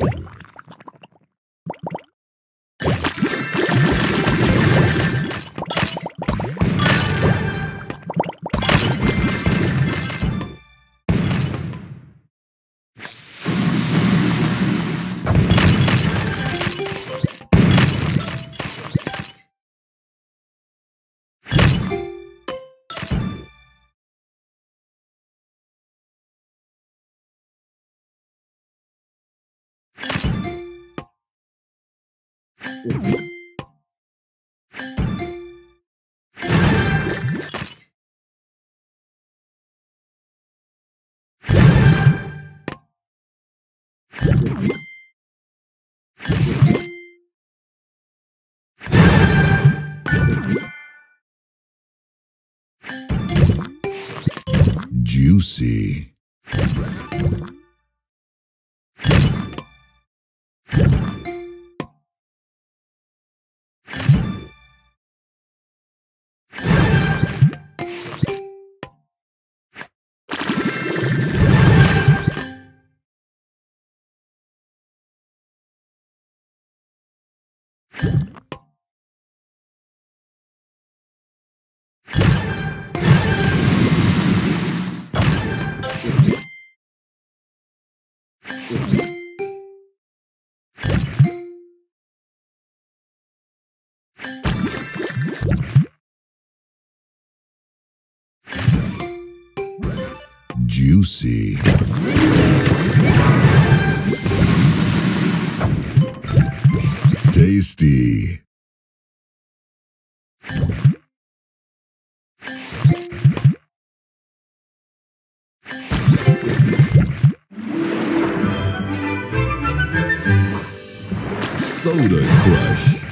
you Juicy. Juicy. Tasty. Soda Crush.